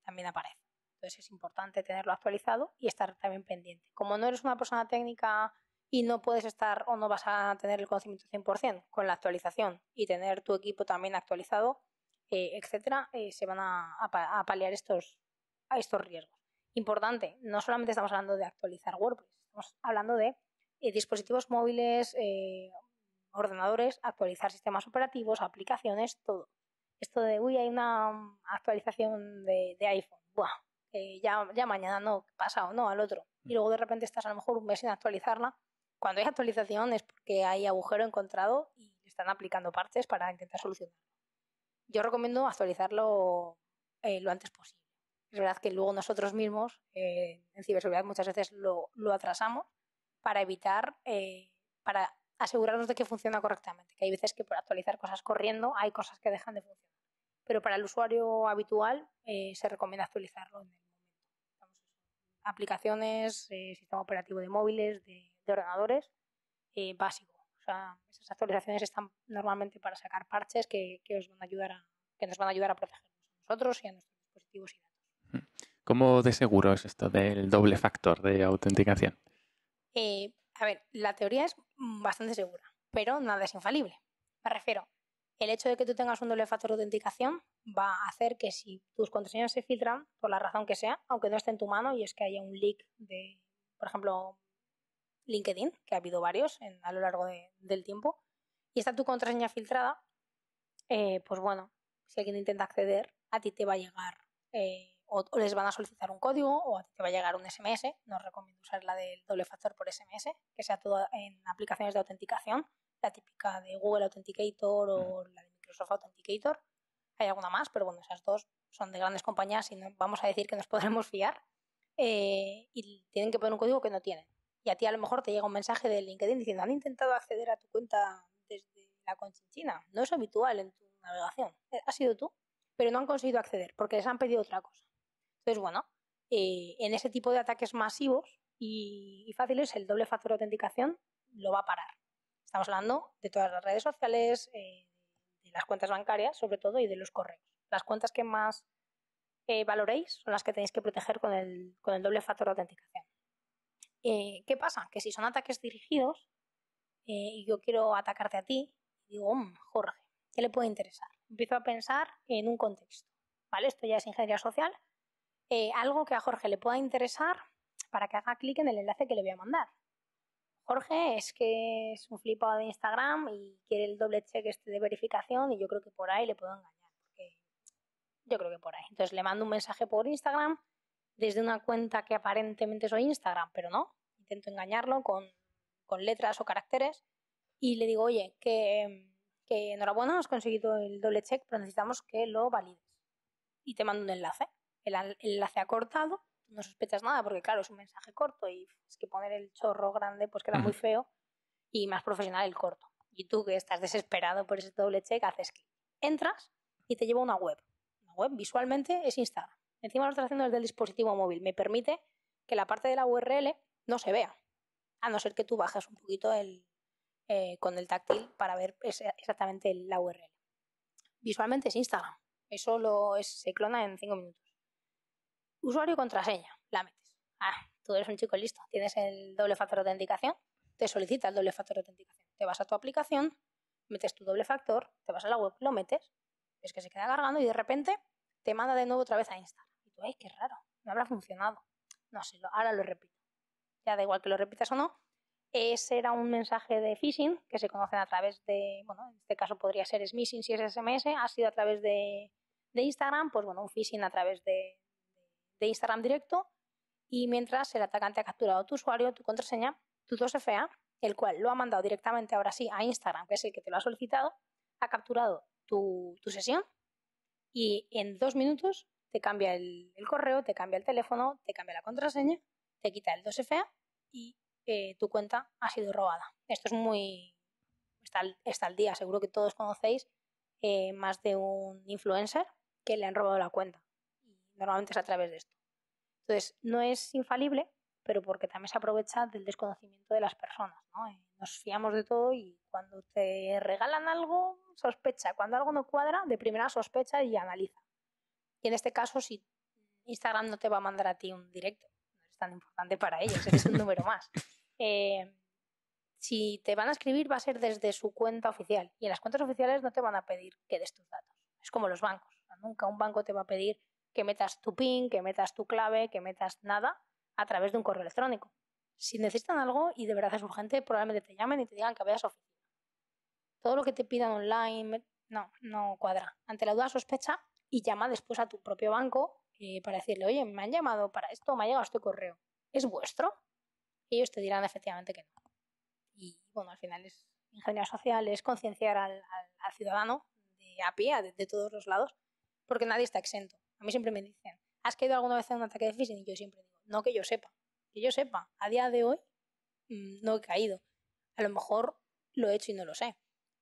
también aparecen. Entonces es importante tenerlo actualizado y estar también pendiente. Como no eres una persona técnica y no puedes estar o no vas a tener el conocimiento 100% con la actualización y tener tu equipo también actualizado, eh, etcétera, eh, se van a, a, paliar estos, a estos riesgos. Importante, no solamente estamos hablando de actualizar WordPress, estamos hablando de eh, dispositivos móviles, eh, ordenadores, actualizar sistemas operativos, aplicaciones, todo. Esto de, uy, hay una actualización de, iPhone, Buah, ya, ya mañana no, pasa o no, al otro. Y luego de repente estás a lo mejor un mes sin actualizarla. Cuando hay actualización es porque hay agujero encontrado y están aplicando parches para intentar solucionarlo. Yo recomiendo actualizarlo eh, lo antes posible. Es verdad que luego nosotros mismos eh, en ciberseguridad muchas veces lo, atrasamos para evitar, eh, para asegurarnos de que funciona correctamente. Que hay veces que por actualizar cosas corriendo hay cosas que dejan de funcionar. Pero para el usuario habitual se recomienda actualizarlo en el momento. aplicaciones, sistema operativo de móviles, de, ordenadores, básico. Sea, esas actualizaciones están normalmente para sacar parches que, que, os van a ayudar a, que nos van a ayudar a protegernos a nosotros y a nuestros dispositivos y datos. ¿Cómo de seguro es esto del doble factor de autenticación? Eh, a ver, la teoría es bastante segura, pero nada es infalible. Me refiero, el hecho de que tú tengas un doble factor de autenticación va a hacer que si tus contraseñas se filtran, por la razón que sea, aunque no esté en tu mano y es que haya un leak de, por ejemplo, LinkedIn, que ha habido varios a lo largo del tiempo, y está tu contraseña filtrada, eh, pues bueno, si alguien intenta acceder, a ti te va a llegar eh, o, les van a solicitar un código o a ti te va a llegar un SMS. No recomiendo usar la del doble factor por SMS, que sea todo en aplicaciones de autenticación, la típica de Google Authenticator o la de Microsoft Authenticator. Hay alguna más, pero bueno, esas dos son de grandes compañías y no, vamos a decir que nos podremos fiar. Eh, y tienen que poner un código que no tienen. Y a ti a lo mejor te llega un mensaje de LinkedIn diciendo han intentado acceder a tu cuenta desde la Conchinchina. No es habitual en tu navegación. Eh, ha sido tú, pero no han conseguido acceder porque les han pedido otra cosa. Entonces, bueno, eh, en ese tipo de ataques masivos y, fáciles, el doble factor de autenticación lo va a parar. Estamos hablando de todas las redes sociales, eh, de las cuentas bancarias, sobre todo, y de los correos. Las cuentas que más valoréis son las que tenéis que proteger con el, con el doble factor de autenticación. ¿Qué pasa? Que si son ataques dirigidos y yo quiero atacarte a ti, digo, mm, Jorge, ¿qué le puede interesar? Empiezo a pensar en un contexto. ¿Vale? Esto ya es ingeniería social, eh, algo que a Jorge le pueda interesar para que haga clic en el enlace que le voy a mandar. Jorge es que es un flipado de Instagram y quiere el doble check este de verificación y yo creo que por ahí le puedo engañar. yo creo que por ahí. Entonces le mando un mensaje por Instagram desde una cuenta que aparentemente soy Instagram, pero no. Intento engañarlo con, letras o caracteres y le digo, oye, que, que enhorabuena, has conseguido el doble check, pero necesitamos que lo valides. Y te mando un enlace el, enlace ha cortado, no sospechas nada porque claro, es un mensaje corto y es que poner el chorro grande pues queda muy feo y más profesional el corto. Y tú que estás desesperado por ese doble check, haces clic. Entras y te lleva a una web. Una web visualmente es Instagram. Encima lo estás haciendo desde el dispositivo móvil. Me permite que la parte de la URL no se vea. A no ser que tú bajes un poquito eh, con el táctil para ver exactamente la URL. Visualmente es Instagram. Eso lo se clona en 5 minutos. Usuario contraseña, la metes. Ah, tú eres un chico listo, tienes el doble factor de autenticación, te solicita el doble factor de autenticación. Te vas a tu aplicación, metes tu doble factor, te vas a la web, lo metes, es que se queda cargando y de repente te manda de nuevo otra vez a Instagram. Y tú, ay, qué raro, me habrá funcionado. No sé, ahora lo repito. Ya da igual que lo repitas o no. Ese era un mensaje de phishing que se conocen a través de, bueno, en este caso podría ser smishing si es SMS, ha sido a través de, de Instagram, pues bueno, un phishing a través de, de Instagram directo y mientras el atacante ha capturado tu usuario, tu contraseña, tu 2FA, el cual lo ha mandado directamente ahora sí a Instagram, que es el que te lo ha solicitado, ha capturado tu, tu sesión y en dos minutos te cambia el, correo, te cambia el teléfono, te cambia la contraseña, te quita el 2FA y eh, tu cuenta ha sido robada. Esto es muy... Está al, día, seguro que todos conocéis eh, más de un influencer que le han robado la cuenta. Y normalmente es a través de esto. Entonces, no es infalible, pero porque también se aprovecha del desconocimiento de las personas. ¿no? Nos fiamos de todo y cuando te regalan algo, sospecha. Cuando algo no cuadra, de primera sospecha y analiza. Y en este caso, si Instagram no te va a mandar a ti un directo, no es tan importante para ellos, es un número más. Eh, si te van a escribir, va a ser desde su cuenta oficial. Y en las cuentas oficiales no te van a pedir que des tus datos. Es como los bancos. Nunca un banco te va a pedir que metas tu PIN, que metas tu clave, que metas nada a través de un correo electrónico. Si necesitan algo y de verdad es urgente, probablemente te llamen y te digan que vayas a oficina. Todo lo que te pidan online, no, no cuadra. Ante la duda sospecha y llama después a tu propio banco eh, para decirle, oye, me han llamado para esto, me ha llegado este correo. ¿Es vuestro? Ellos te dirán efectivamente que no. Y bueno, al final es ingeniería social, es concienciar al, ciudadano de a pie, de, todos los lados, porque nadie está exento. A mí siempre me dicen, ¿has caído alguna vez en un ataque de phishing? Y yo siempre digo, no que yo sepa. Que yo sepa, a día de hoy mm, no he caído. A lo mejor lo he hecho y no lo sé.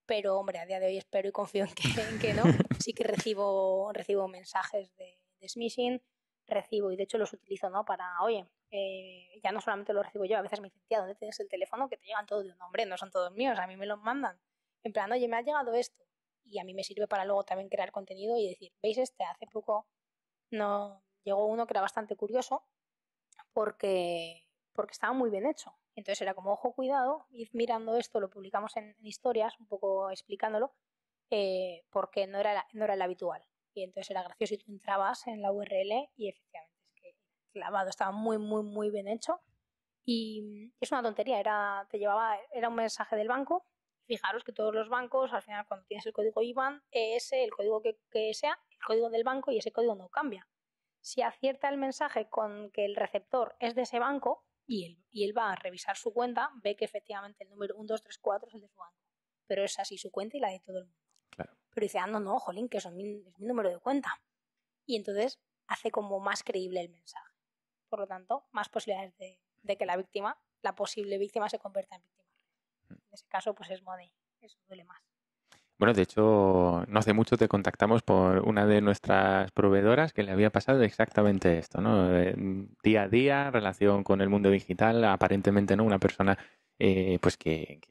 Pero, hombre, a día de hoy espero y confío en que, no. Sí que recibo, recibo mensajes de, de smishing, recibo, y de hecho los utilizo, ¿no? Para, oye, eh, ya no solamente lo recibo yo, a veces me dicen, tía, ¿dónde tienes el teléfono? Que te llegan todos de un nombre, no son todos míos, a mí me los mandan. En plan, oye, me ha llegado esto. Y a mí me sirve para luego también crear contenido y decir, ¿veis este? Hace poco no llegó uno que era bastante curioso porque, porque estaba muy bien hecho. Entonces era como, ojo, cuidado, id mirando esto, lo publicamos en, historias, un poco explicándolo, eh, porque no era, no era el habitual. Y entonces era gracioso y tú entrabas en la URL y efectivamente es que clavado, estaba muy, muy, muy bien hecho. Y es una tontería, era, te llevaba, era un mensaje del banco. Fijaros que todos los bancos, al final, cuando tienes el código IBAN, ese, el código que, sea, código del banco y ese código no cambia. Si acierta el mensaje con que el receptor es de ese banco y él, y él va a revisar su cuenta, ve que efectivamente el número 1234 es el de su banco. Pero es así su cuenta y la de todo el mundo. Pero dice, ah, no, no, jolín, que es mi, es mi número de cuenta. Y entonces hace como más creíble el mensaje. Por lo tanto, más posibilidades de, de que la víctima, la posible víctima, se convierta en víctima. Mm. En ese caso, pues es Money. Eso duele más. Bueno, de hecho, no hace mucho te contactamos por una de nuestras proveedoras que le había pasado exactamente esto, ¿no? Día a día, relación con el mundo digital, aparentemente no una persona eh, pues que,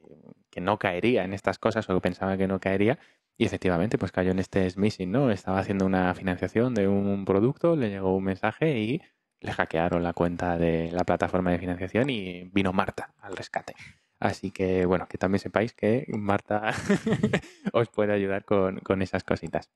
que, no caería en estas cosas o que pensaba que no caería y efectivamente pues cayó en este smishing, ¿no? Estaba haciendo una financiación de un producto, le llegó un mensaje y le hackearon la cuenta de la plataforma de financiación y vino Marta al rescate. Así que, bueno, que también sepáis que Marta os puede ayudar con, con esas cositas.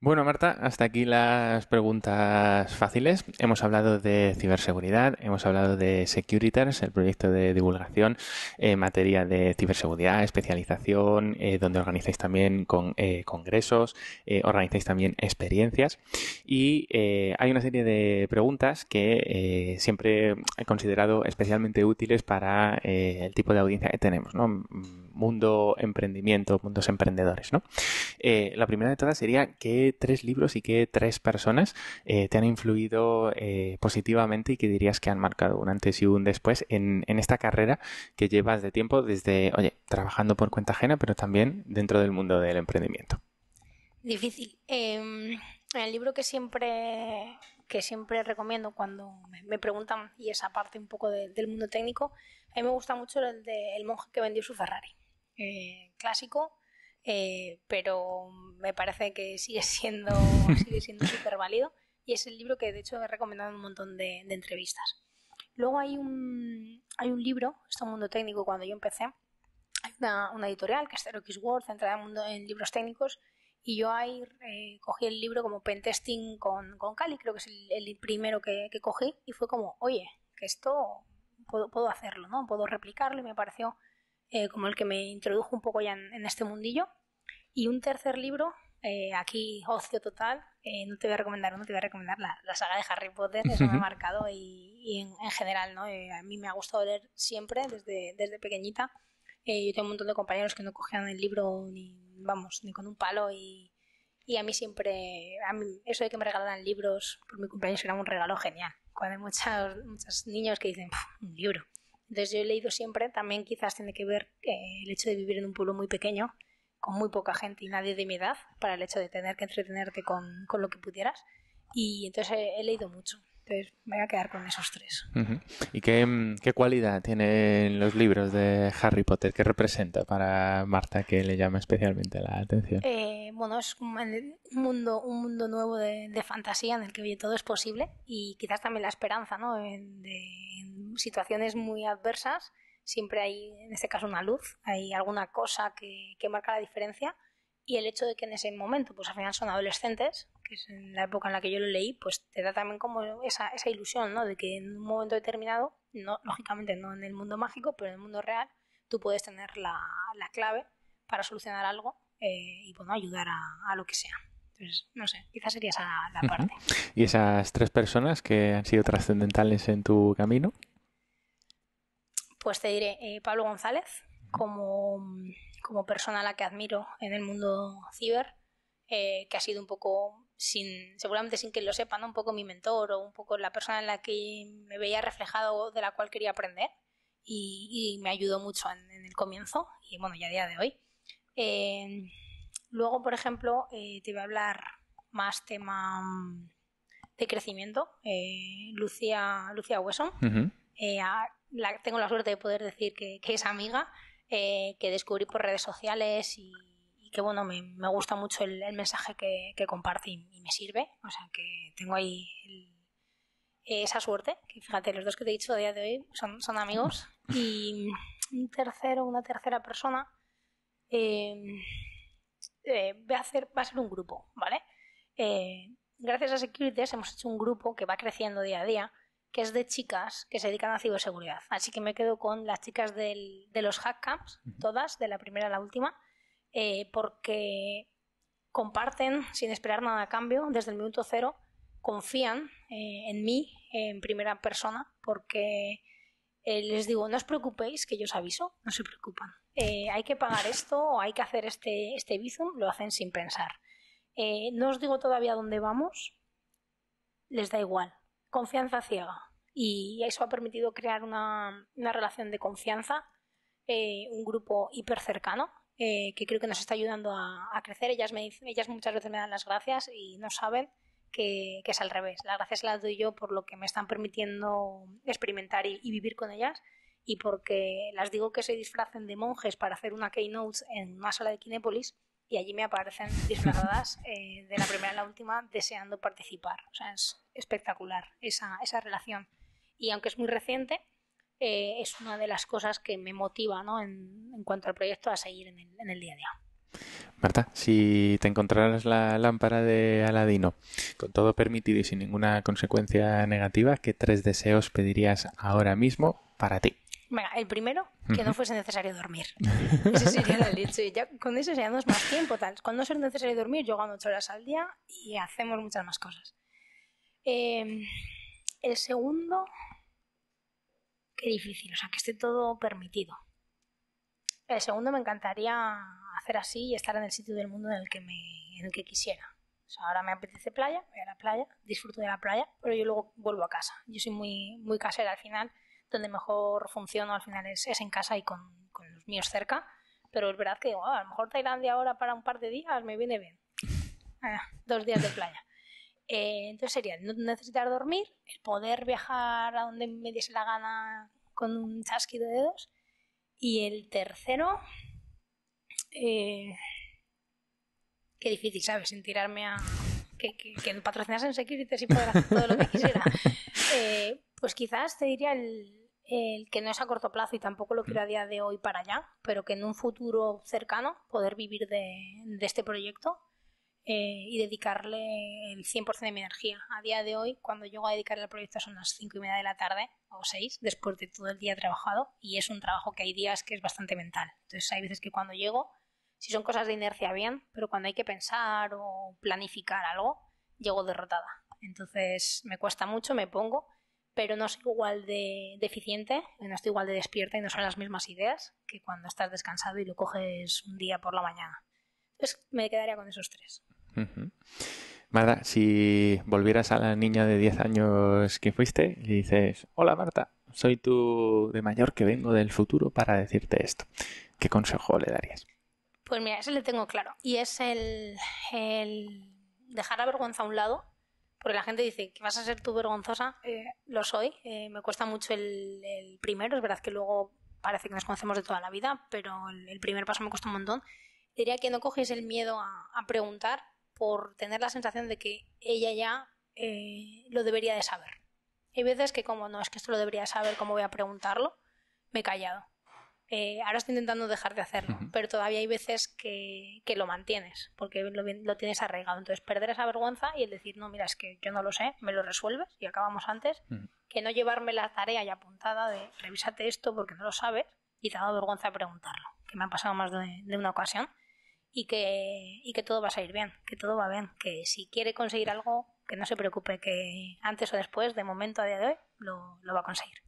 Bueno, Marta, hasta aquí las preguntas fáciles. Hemos hablado de ciberseguridad, hemos hablado de Securitars, el proyecto de divulgación en materia de ciberseguridad, especialización, eh, donde organizáis también con, eh, congresos, eh, organizáis también experiencias. Y hay una serie de preguntas que siempre he considerado especialmente útiles para el tipo de audiencia que tenemos, ¿no? Mundo emprendimiento, mundos emprendedores, ¿no? la primera de todas sería tres libros y qué tres personas eh, te han influido eh, positivamente y que dirías que han marcado un antes y un después en, esta carrera que llevas de tiempo desde, oye, trabajando por cuenta ajena, pero también dentro del mundo del emprendimiento? Difícil. Em, el libro que siempre que siempre recomiendo cuando me preguntan y esa parte un poco del mundo técnico, a mí me gusta mucho el de El monje que vendió su Ferrari. Eh, clásico, eh, pero me parece que sigue siendo sigue siendo súper válido y es el libro que de hecho he recomendado en un montón de, entrevistas. Luego hay un, hay un libro, esto es un mundo técnico, cuando yo empecé, hay una, editorial que es Zero World, centrada en libros técnicos, Y yo ahí eh, cogí el libro como Pentesting con, con Cali, creo que es el, primero que, cogí, y fue como, oye, que esto puedo, puedo hacerlo, ¿no? Puedo replicarlo y me pareció eh, como el que me introdujo un poco ya en, este mundillo. Y un tercer libro, eh, aquí ocio total, no te voy a recomendar no te voy a recomendar la, la saga de Harry Potter, eso me ha marcado y, en, en, general, ¿no? a mí me ha gustado leer siempre, desde, desde pequeñita. yo tengo un montón de compañeros que no cogían el libro ni vamos, ni con un palo y, y a mí siempre, a mí, eso de que me regalaran libros por mi cumpleaños era un regalo genial. Cuando hay muchos, muchos niños que dicen, un libro. Entonces yo he leído siempre, también quizás tiene que ver eh, el hecho de vivir en un pueblo muy pequeño, con muy poca gente y nadie de mi edad, para el hecho de tener que entretenerte con, con lo que pudieras. Y entonces he leído mucho. Entonces me voy a quedar con esos tres. ¿Y qué, qué, cualidad tienen los libros de Harry Potter? ¿Qué representa para Marta que le llama especialmente la atención? Eh, bueno, es un mundo, un mundo nuevo de, fantasía en el que todo es posible y quizás también la esperanza, ¿no? De, en situaciones muy adversas siempre hay, en este caso, una luz, hay alguna cosa que, que marca la diferencia y el hecho de que en ese momento, pues al final son adolescentes, que es en la época en la que yo lo leí, pues te da también como esa, esa ilusión, ¿no? De que en un momento determinado, no, lógicamente no en el mundo mágico, pero en el mundo real, tú puedes tener la, la clave para solucionar algo eh, y bueno, ayudar a, a, lo que sea. Entonces, no sé, quizás sería esa la parte. ¿Y esas tres personas que han sido trascendentales en tu camino? Pues te diré, eh, Pablo González, como como persona a la que admiro en el mundo ciber, eh, que ha sido un poco, sin, seguramente sin que lo sepan, un poco mi mentor o un poco la persona en la que me veía reflejado, de la cual quería aprender y, me ayudó mucho en, el comienzo y bueno, ya a día de hoy. Eh, luego, por ejemplo, te voy a hablar más tema mm, de crecimiento. Lucía, Lucía Wesson. tengo la suerte de poder decir que, es amiga eh, que descubrí por redes sociales y, que bueno, me, me, gusta mucho el, mensaje que, que comparte y, me sirve. O sea que tengo ahí esa suerte, que fíjate, los dos que te he dicho a día de hoy son, son amigos. Y un tercero, una tercera persona, eh, eh, va, a hacer, va a ser un grupo, ¿vale? gracias a Securities hemos hecho un grupo que va creciendo día a día que es de chicas que se dedican a ciberseguridad. Así que me quedo con las chicas del, de los hack camps, todas, de la primera a la última, eh, porque comparten sin esperar nada a cambio desde el minuto cero, confían eh, en mí en primera persona, porque eh, les digo, no os preocupéis, que yo os aviso, no se preocupan. hay que pagar esto o hay que hacer este, este bizum, lo hacen sin pensar. no os digo todavía dónde vamos, les da igual confianza ciega. Y eso ha permitido crear una, relación de confianza, eh, un grupo hiper cercano, eh, que creo que nos está ayudando a, crecer. Ellas, me ellas muchas veces me dan las gracias y no saben que, es al revés. Las gracias las doy yo por lo que me están permitiendo experimentar y, y, vivir con ellas y porque las digo que se disfracen de monjes para hacer una keynote en una sala de Kinépolis y allí me aparecen disfrazadas eh, de la primera a la última deseando participar. O sea, es espectacular esa, esa relación. Y aunque es muy reciente, eh, es una de las cosas que me motiva ¿no? en, en cuanto al proyecto a seguir en el, en el día a día. Marta, si te encontraras la lámpara de Aladino con todo permitido y sin ninguna consecuencia negativa, ¿qué tres deseos pedirías ahora mismo para ti? Venga, el primero, que no fuese necesario dormir. Ese sería la leche. Ya, con eso se más tiempo. Tal. Cuando no es necesario dormir, yo gano 8 horas al día y hacemos muchas más cosas. Em, el segundo, qué difícil, o sea, que esté todo permitido. El segundo me encantaría hacer así y estar en el sitio del mundo en el que, me, en el que quisiera. O sea, ahora me apetece playa, voy a la playa, disfruto de la playa, pero yo luego vuelvo a casa. Yo soy muy, muy casera al final donde mejor funciono al final es, en casa y con, los míos cerca. Pero es verdad que a lo mejor Tailandia ahora para un par de días me viene bien. Ah, dos días de playa. Eh, entonces sería no necesitar dormir, el poder viajar a donde me diese la gana con un chasquido de dedos. Y el tercero, eh, qué difícil, ¿sabes? Sin tirarme a. Que, que, que en Securities y poder hacer todo lo que quisiera. Eh, pues quizás te diría el, el que no es a corto plazo y tampoco lo quiero a día de hoy para allá, pero que en un futuro cercano poder vivir de, este proyecto eh, y dedicarle el 100% de mi energía. A día de hoy, cuando llego a dedicarle al proyecto son las 5 y media de la tarde o 6, después de todo el día trabajado, y es un trabajo que hay días que es bastante mental. Entonces hay veces que cuando llego, si son cosas de inercia, bien, pero cuando hay que pensar o planificar algo, llego derrotada. Entonces me cuesta mucho, me pongo, pero no soy igual de deficiente, no estoy igual de despierta y no son las mismas ideas que cuando estás descansado y lo coges un día por la mañana. Entonces me quedaría con esos tres. Marta, si volvieras a la niña de 10 años que fuiste y dices, hola Marta, soy tú de mayor que vengo del futuro para decirte esto, ¿qué consejo le darías? Pues mira, ese le tengo claro. Y es el, dejar la vergüenza a un lado, porque la gente dice que vas a ser tú vergonzosa. Eh, lo soy. Eh, me cuesta mucho el, primero. Es verdad que luego parece que nos conocemos de toda la vida, pero el, primer paso me cuesta un montón. Diría que no coges el miedo a preguntar, por tener la sensación de que ella ya eh, lo debería de saber. Hay veces que como no, es que esto lo debería saber, ¿cómo voy a preguntarlo? Me he callado. Eh, ahora estoy intentando dejar de hacerlo, pero todavía hay veces que, lo mantienes, porque lo, tienes arraigado. Entonces, perder esa vergüenza y el decir, no, mira, es que yo no lo sé, me lo resuelves y acabamos antes, que no llevarme la tarea ya apuntada de revísate esto porque no lo sabes y te ha dado vergüenza preguntarlo, que me ha pasado más de una ocasión y que, y que todo va a salir bien, que todo va bien, que si quiere conseguir algo, que no se preocupe, que antes o después, de momento a día de hoy, lo, lo va a conseguir.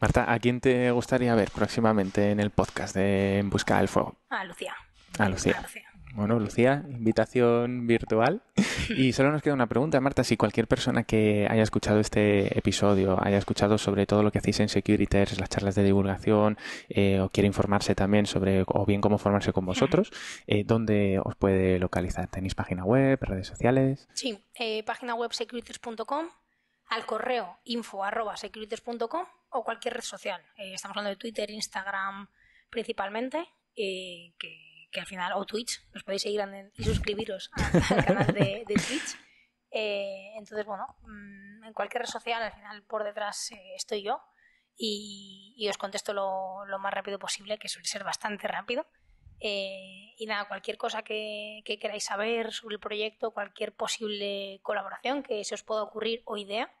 Marta, ¿a quién te gustaría ver próximamente en el podcast de En Busca del Fuego? A Lucía. A Lucía. A Lucía. Bueno, Lucía, invitación virtual. Y solo nos queda una pregunta, Marta. Si cualquier persona que haya escuchado este episodio, haya escuchado sobre todo lo que hacéis en Securiters, las charlas de divulgación, eh, o quiere informarse también sobre, o bien cómo formarse con vosotros, eh, ¿dónde os puede localizar? ¿Tenéis página web, redes sociales? Sí, eh, página web securiters.com, al correo info arroba o cualquier red social. estamos hablando de Twitter, Instagram principalmente, que que al final, o Twitch, nos podéis seguir y suscribiros al canal de, Twitch. Eh, entonces, bueno, mm, en cualquier red social, al final por detrás eh, estoy yo y, os contesto lo, más rápido posible, que suele ser bastante rápido. Eh, y nada, cualquier cosa que, queráis saber sobre el proyecto, cualquier posible colaboración que se os pueda ocurrir o idea,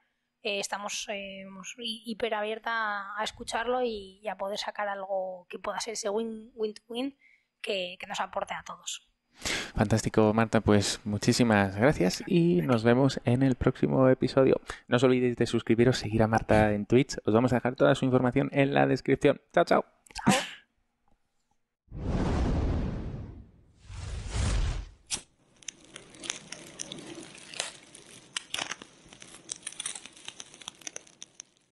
estamos hiper abierta a, escucharlo y, a poder sacar algo que pueda ser ese win-win-to-win win to win que, nos aporte a todos. Fantástico, Marta. Pues muchísimas gracias y nos vemos en el próximo episodio. No os olvidéis de suscribiros, seguir a Marta en Twitch. Os vamos a dejar toda su información en la descripción. Chao, chao.